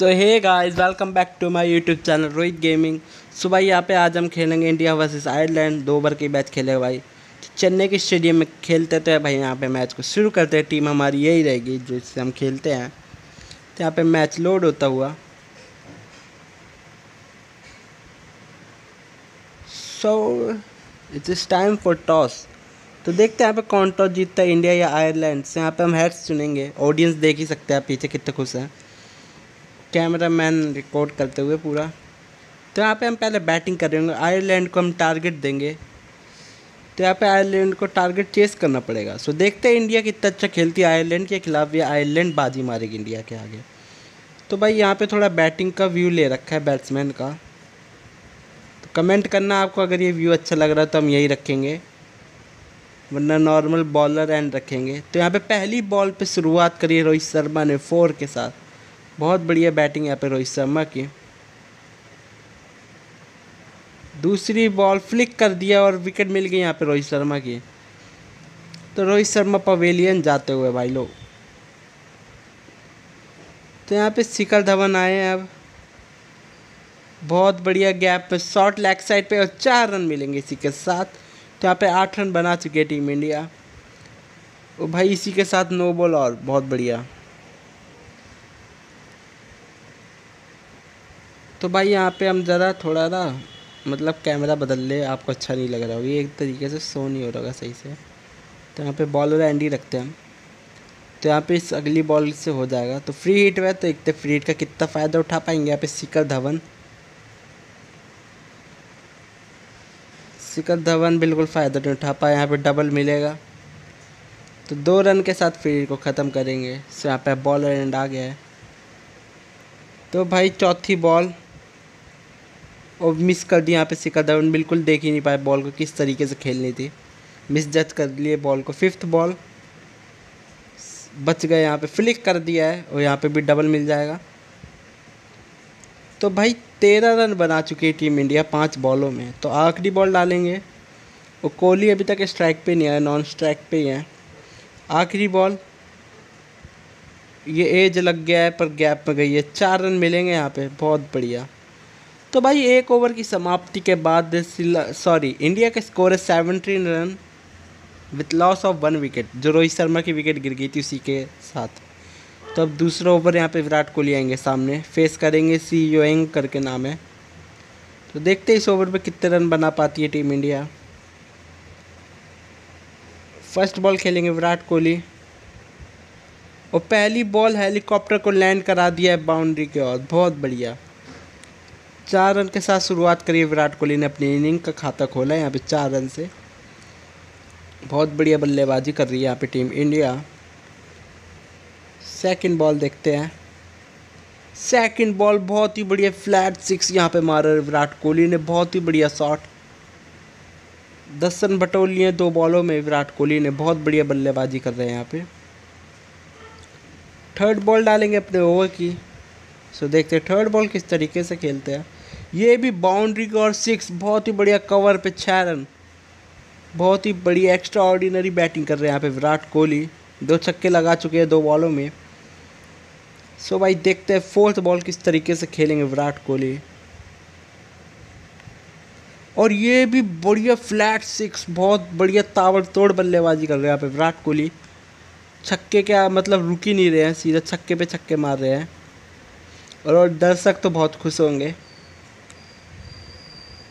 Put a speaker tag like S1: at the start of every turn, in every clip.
S1: So hey guys welcome back to my YouTube channel Rohit gaming so भाई, यहाँ पे आज हम खेलेंगे इंडिया वर्सेस आयरलैंड दो ओवर की मैच खेलेगा भाई। चेन्नई के स्टेडियम में खेलते तो है भाई, यहाँ पे मैच को शुरू करते हैं। टीम हमारी यही रहेगी जो इससे हम खेलते हैं। तो यहाँ पे मैच लोड होता हुआ। So it's is time for toss तो देखते हैं यहाँ पे कौन टॉस जीतता है इंडिया या आयरलैंड से यहाँ पे हम हेड्स चुनेंगे। ऑडियंस देख ही सकते हैं पीछे कितने खुश हैं। कैमरा मैन रिकॉर्ड करते हुए पूरा। तो यहाँ पे हम पहले बैटिंग कर रहे होंगे। आयरलैंड को हम टारगेट देंगे। तो यहाँ पे आयरलैंड को टारगेट चेस करना पड़ेगा। सो देखते हैं इंडिया कितना अच्छा खेलती है आयरलैंड के खिलाफ या आयरलैंड बाजी मारेगी इंडिया के आगे। तो भाई यहाँ पे थोड़ा बैटिंग का व्यू ले रखा है बैट्समैन का। तो कमेंट करना आपको अगर ये व्यू अच्छा लग रहा है तो हम यही रखेंगे। वरना नॉर्मल बॉलर एंड रखेंगे। तो यहाँ पे पहली बॉल पे शुरुआत करिए रोहित शर्मा ने फोर के साथ। बहुत बढ़िया बैटिंग यहाँ पे रोहित शर्मा की। दूसरी बॉल फ्लिक कर दिया और विकेट मिल गई यहाँ पे रोहित शर्मा की। तो रोहित शर्मा पवेलियन जाते हुए भाई लोग। तो यहाँ पे शिखर धवन आए हैं अब। बहुत बढ़िया गैप पे शॉर्ट लेग साइड पे और चार रन मिलेंगे इसी के साथ। तो यहाँ पे आठ रन बना चुकी टीम इंडिया। और भाई इसी के साथ नो बॉल और बहुत बढ़िया। तो भाई यहाँ पे हम ज़रा थोड़ा ना मतलब कैमरा बदल ले, आपको अच्छा नहीं लग रहा होगा। एक तरीके से शो नहीं हो रहा होगा सही से। तो यहाँ पे बॉलर एंड ही रखते हैं हम। तो यहाँ पे इस अगली बॉल से हो जाएगा। तो फ्री हिट हुआ तो एक तो फ्री हिट का कितना फ़ायदा उठा पाएँगे। यहाँ पे शिखर धवन। शिखर धवन बिल्कुल फ़ायदा नहीं उठा पाए यहाँ पे डबल मिलेगा। तो दो रन के साथ फ्री हिट को ख़त्म करेंगे। सो यहाँ पे बॉलर एंड आ गया है। तो भाई चौथी बॉल और मिस कर दी यहाँ पे शिखर धवन बिल्कुल देख ही नहीं पाए बॉल को किस तरीके से खेलनी थी। मिस जज कर लिए बॉल को। फिफ्थ बॉल बच गए यहाँ पे। फ्लिक कर दिया है और यहाँ पे भी डबल मिल जाएगा। तो भाई, तेरह रन बना चुकी है टीम इंडिया पाँच बॉलों में। तो आखिरी बॉल डालेंगे। और कोहली अभी तक स्ट्राइक पे नहीं आया नॉन स्ट्राइक पे ही है। आखिरी बॉल ये एज लग गया है, पर गैप में गई है। चार रन मिलेंगे यहाँ पे। बहुत बढ़िया। तो भाई, एक ओवर की समाप्ति के बाद सॉरी इंडिया का स्कोर है seventeen run with loss of one wicket जो रोहित शर्मा की विकेट गिर गई थी उसी के साथ। तो अब दूसरा ओवर यहाँ पे विराट कोहली आएँगे सामने। फेस करेंगे सी योएंग करके नाम है। तो देखते हैं इस ओवर पे कितने रन बना पाती है टीम इंडिया फ़र्स्ट बॉल खेलेंगे विराट कोहली। और पहली बॉल हेलीकॉप्टर को लैंड करा दिया है बाउंड्री के और। बहुत बढ़िया। चार रन के साथ शुरुआत करी विराट कोहली ने। अपनी इनिंग का खाता खोला है यहाँ पे चार रन से। बहुत बढ़िया बल्लेबाजी कर रही है यहाँ पे टीम इंडिया। सेकंड बॉल देखते हैं। सेकंड बॉल बहुत ही बढ़िया फ्लैट सिक्स यहाँ पे मारा विराट कोहली ने। बहुत ही बढ़िया शॉट दस रन बटोल लिए दो बॉलों में विराट कोहली ने। बहुत बढ़िया बल्लेबाजी कर रहे हैं यहाँ पे। थर्ड बॉल डालेंगे अपने ओवर की। सो देखते हैं थर्ड बॉल किस तरीके से खेलते हैं। ये भी बाउंड्री का और सिक्स बहुत ही बढ़िया कवर पे छः रन बहुत ही बढ़िया एक्स्ट्रा ऑर्डिनरी बैटिंग कर रहे हैं यहाँ पे विराट कोहली। दो छक्के लगा चुके हैं दो बॉलों में। सो भाई देखते हैं फोर्थ बॉल किस तरीके से खेलेंगे विराट कोहली। और ये भी बढ़िया फ्लैट सिक्स बहुत बढ़िया ताबड़ तोड़ बल्लेबाजी कर रहे हैं यहाँ पे विराट कोहली। छक्के क्या मतलब रुक ही नहीं रहे हैं, सीधा छक्के पे छक्के मार रहे हैं। और दर्शक तो बहुत खुश होंगे।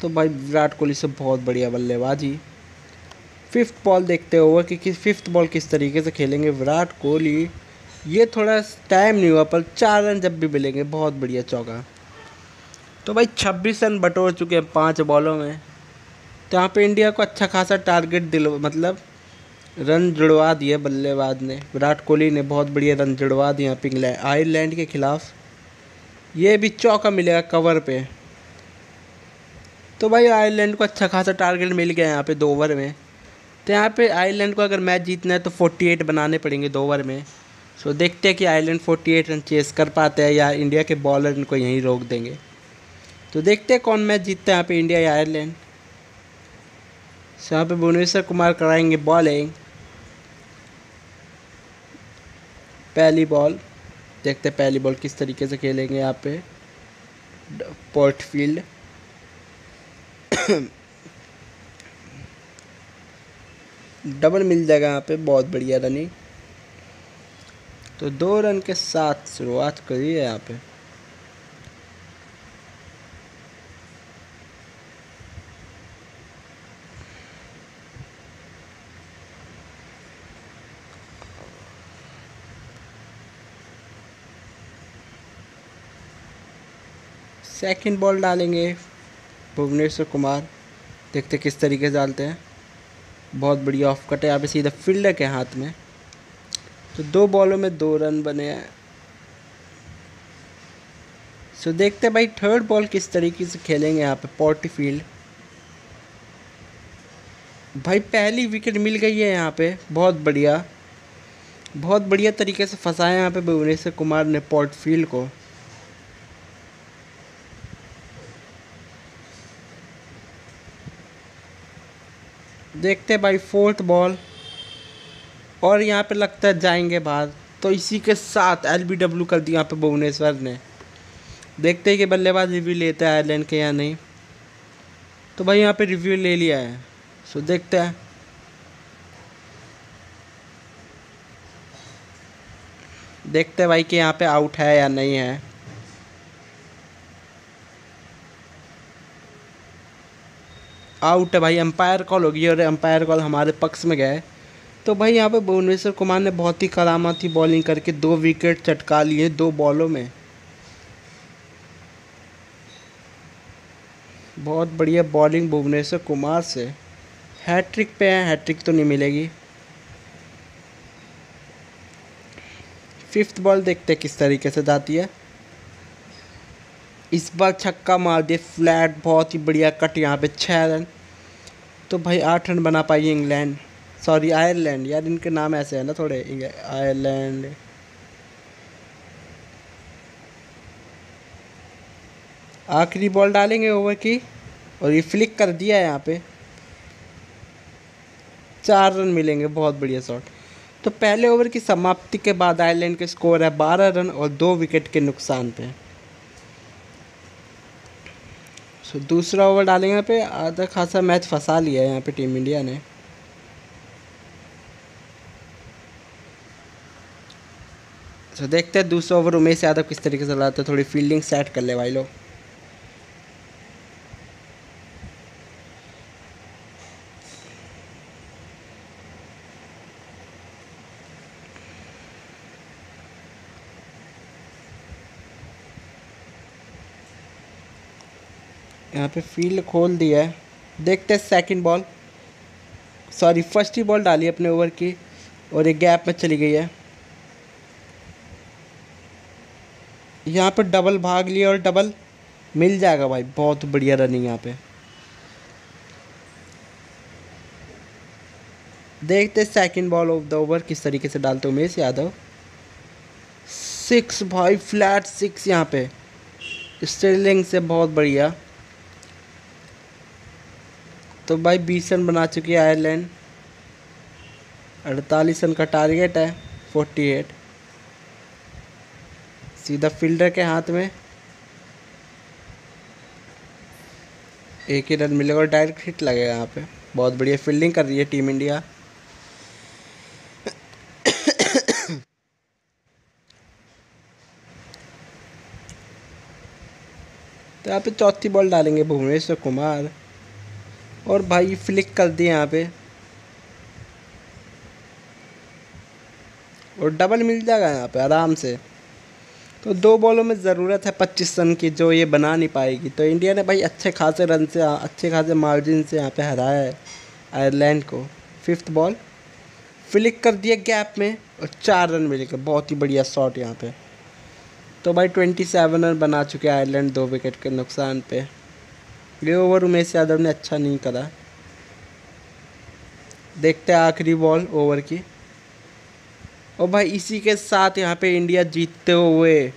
S1: तो भाई विराट कोहली से बहुत बढ़िया बल्लेबाजी फिफ्थ बॉल देखते हुए कि किस फिफ्थ बॉल किस तरीके से खेलेंगे विराट कोहली। ये थोड़ा टाइम नहीं हुआ, पर चार रन जब भी मिलेंगे, बहुत बढ़िया चौका। तो भाई छब्बीस रन बटोर चुके हैं पाँच बॉलों में। तो यहाँ पे इंडिया को अच्छा खासा टारगेट दिल मतलब रन जुड़वा दिए बल्लेबाज ने। विराट कोहली ने बहुत बढ़िया रन जुड़वा दिए यहाँ पे आयरलैंड के खिलाफ। ये भी चौका मिलेगा कवर पे। तो भाई आयरलैंड को अच्छा खासा टारगेट मिल गया यहाँ पे दो ओवर में। तो यहाँ पे आयरलैंड को अगर मैच जीतना है तो 48 बनाने पड़ेंगे दो ओवर में। सो देखते हैं कि आयरलैंड 48 रन चेस कर पाते हैं या इंडिया के बॉलर इनको यहीं रोक देंगे। तो देखते हैं कौन मैच जीतता है यहाँ पे इंडिया या आयरलैंड सो यहाँ पे भुवनेश्वर कुमार कराएँगे बॉलिंग पहली बॉल देखते हैं पहली बॉल किस तरीके से खेलेंगे यहाँ पे। पोर्ट फ़ील्ड डबल मिल जाएगा यहाँ पे, बहुत बढ़िया रनिंग। तो दो रन के साथ शुरुआत करी है यहाँ पे। सेकंड बॉल डालेंगे। भुवनेश्वर कुमार, देखते किस तरीके से डालते हैं। बहुत बढ़िया ऑफ़ कट है यहाँ पे सीधा फील्डर के हाथ में? तो दो बॉलों में दो रन बने हैं। सो देखते हैं भाई थर्ड बॉल किस तरीके से खेलेंगे यहाँ पे पोर्टी फ़ील्ड भाई, पहली विकेट मिल गई है यहाँ पे, बहुत बढ़िया। बहुत बढ़िया तरीके से फंसाया यहाँ पे भुवनेश्वर कुमार ने पोर्ट फ़ील्ड को। देखते भाई फोर्थ बॉल और यहाँ पे लगता है जाएँगे बाहर। तो इसी के साथ एल बी डब्ल्यू कर दिया यहाँ पे भुवनेश्वर ने। देखते हैं कि बल्लेबाज रिव्यू लेते हैं आयरलैंड के या नहीं। तो भाई यहाँ पे रिव्यू ले लिया है। सो देखते हैं। देखते हैं भाई कि यहाँ पे आउट है या नहीं है। आउट है भाई एम्पायर कॉल होगी और एम्पायर कॉल हमारे पक्ष में गए तो भाई यहाँ पे भुवनेश्वर कुमार ने बहुत ही करामाती बॉलिंग करके, दो विकेट चटका लिए दो बॉलों में। बहुत बढ़िया बॉलिंग भुवनेश्वर कुमार से। हैट्रिक पे है हैट्रिक तो नहीं मिलेगी। फिफ्थ बॉल देखते किस तरीके से जाती है। इस बार छक्का मार दिए फ्लैट बहुत ही बढ़िया कट यहाँ पे छः रन। तो भाई आठ रन बना पाई इंग्लैंड। सॉरी आयरलैंड यार इनके नाम ऐसे हैं ना थोड़े आयरलैंड आखिरी बॉल डालेंगे ओवर की, और ये फ्लिक कर दिया है यहाँ पे। चार रन मिलेंगे, बहुत बढ़िया शॉट तो पहले ओवर की समाप्ति के बाद आयरलैंड के स्कोर है बारह रन और दो विकेट के नुकसान पे। सो दूसरा ओवर डालेंगे यहाँ पे, आधा खासा मैच फंसा लिया है यहाँ पे टीम इंडिया ने। सो देखते हैं दूसरा ओवर उमेश यादव किस तरीके से लाते हैं, थोड़ी फील्डिंग सेट कर ले भाई लोग। यहाँ पे फ़ील्ड खोल दिया है। देखते हैं सेकंड बॉल सॉरी फ़र्स्ट ही बॉल डाली अपने ओवर की और एक गैप में चली गई है। यहाँ पे डबल भाग लिया और डबल मिल जाएगा भाई, बहुत बढ़िया रनिंग यहाँ पे। देखते second ball of the over किस तरीके से डालते उमेश यादव। सिक्स भाई फ्लैट सिक्स यहाँ पे। स्टेलिंग से बहुत बढ़िया। तो भाई बीस रन बना चुकी है आयरलैंड। अड़तालीस रन का टारगेट है, फोर्टी एट। सीधा फील्डर के हाथ में। एक ही रन मिलेगा और डायरेक्ट हिट लगेगा यहाँ पे। बहुत बढ़िया फील्डिंग कर रही है टीम इंडिया। तो यहाँ पे चौथी बॉल डालेंगे भुवनेश्वर कुमार। और भाई फ्लिक कर दिए यहाँ पे। और डबल मिल जाएगा यहाँ पे आराम से। तो दो बॉलों में ज़रूरत है पच्चीस रन की जो ये बना नहीं पाएगी। तो इंडिया ने भाई अच्छे खासे रन से, अच्छे खासे मार्जिन से यहाँ पे हराया है आयरलैंड को। फिफ्थ बॉल फ्लिक कर दिया गैप में और चार रन मिलेगा बहुत ही बढ़िया शॉट यहाँ पे। तो भाई ट्वेंटी सेवन रन बना चुके आयरलैंड दो विकेट के नुकसान पे। ये ओवर उमेश यादव ने अच्छा नहीं करा। देखते हैं आखिरी बॉल ओवर की। और भाई इसी के साथ यहाँ पे इंडिया जीतते हुए।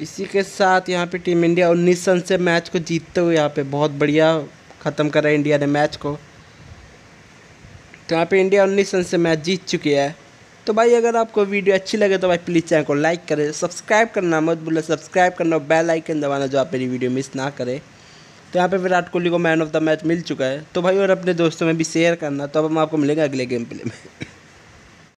S1: इसी के साथ यहाँ पे टीम इंडिया उन्नीस रन से मैच को जीतते हुए यहाँ पे बहुत बढ़िया ख़त्म करा इंडिया ने मैच को। तो यहाँ पे इंडिया उन्नीस रन से मैच जीत चुकी है। तो भाई, अगर आपको वीडियो अच्छी लगे तो भाई प्लीज़ चैनल को लाइक करें सब्सक्राइब करना मत भूलें सब्सक्राइब करना बेल आइकन दबाना जो आप मेरी वीडियो मिस ना करें। तो यहाँ पे विराट कोहली को मैन ऑफ़ द मैच मिल चुका है। तो भाई, और अपने दोस्तों में भी शेयर करना तो अब हम आपको मिलेंगे अगले गेम प्ले में।